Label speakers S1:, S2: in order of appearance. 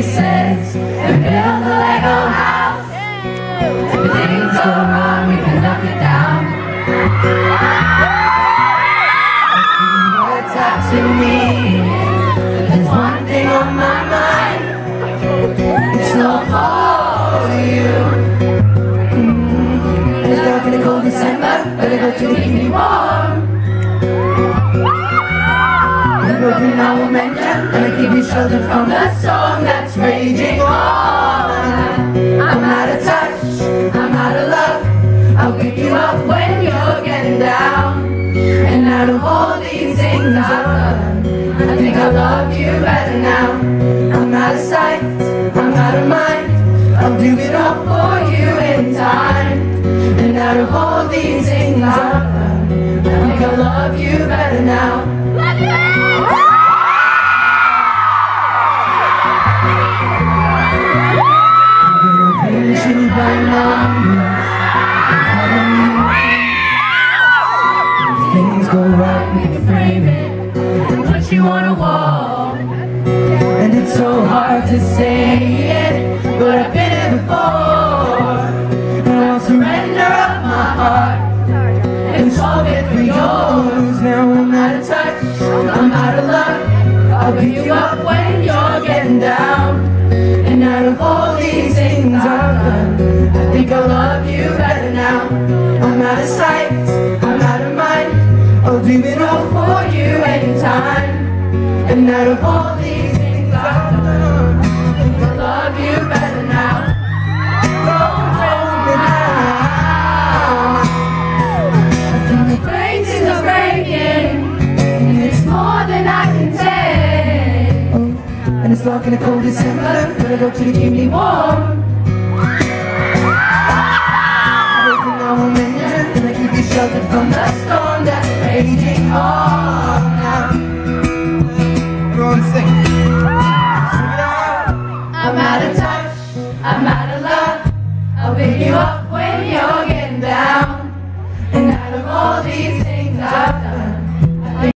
S1: pieces and build a Lego house. If things go wrong, we can knock it down. What's up to me? There's one thing on my mind. It's not for you. Mm. It's dark in the cold December, but I got you to keep me warm. Will mention And I keep you sheltered from the storm that's raging on. I'm out of touch, I'm out of love. I'll pick you up when you're getting down. And out of all these things I've done I think I love you better now. I'm out of sight, I'm out of mind. I'll do it all for you in time. And out of all these things I've done I think I love you better now Things go right, can frame it and put you on a wall. And it's so hard to say it, but I've think I love you better now. I'm out of sight, I'm out of mind. I'll do it all for you anytime. And out of all these things I've done, think I love you better now. Don't hold me now. I think the places are breaking, and it's more than I can take. And it's dark in the cold December, but I got you to keep me warm. I sheltered from the storm that's raging on. Now,
S2: Everyone sing. Sing.
S1: I'm out of touch, I'm out of love. I'll pick you up when you're